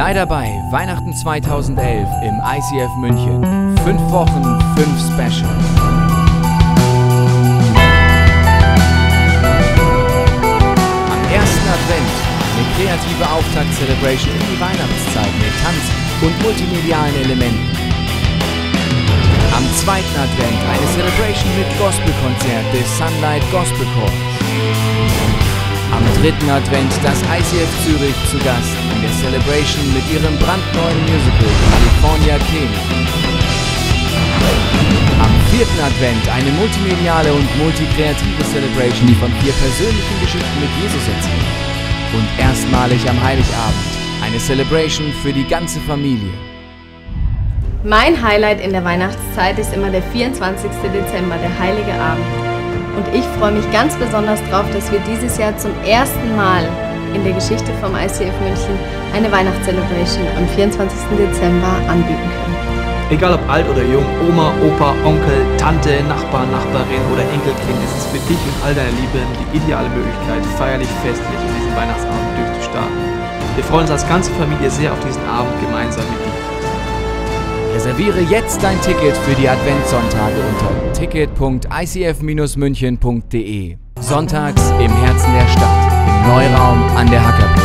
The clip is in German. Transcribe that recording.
Sei dabei, Weihnachten 2011 im ICF München. Fünf Wochen, fünf Specials. Am ersten Advent eine kreative Auftakt-Celebration in die Weihnachtszeit mit Tanz und multimedialen Elementen. Am zweiten Advent eine Celebration mit Gospelkonzert des Sunlight Gospel Chorus. Am dritten Advent das ICF Zürich zu Gast Celebration mit ihrem brandneuen Musical California King. Am vierten Advent eine multimediale und multikreative Celebration, die von vier persönlichen Geschichten mit Jesus erzählt. Und erstmalig am Heiligabend eine Celebration für die ganze Familie. Mein Highlight in der Weihnachtszeit ist immer der 24. Dezember, der Heilige Abend. Und ich freue mich ganz besonders darauf, dass wir dieses Jahr zum ersten Mal in der Geschichte vom ICF München eine Weihnachtscelebration am 24. Dezember anbieten können. Egal ob alt oder jung, Oma, Opa, Onkel, Tante, Nachbar, Nachbarin oder Enkelkind, es ist für dich und all deine Lieben die ideale Möglichkeit, feierlich festlich in diesen Weihnachtsabend durchzustarten. Wir freuen uns als ganze Familie sehr auf diesen Abend gemeinsam mit dir. Reserviere jetzt dein Ticket für die Adventssonntage unter ticket.icf-münchen.de. Sonntags im Herzen Neuraum an der Hackerbrücke.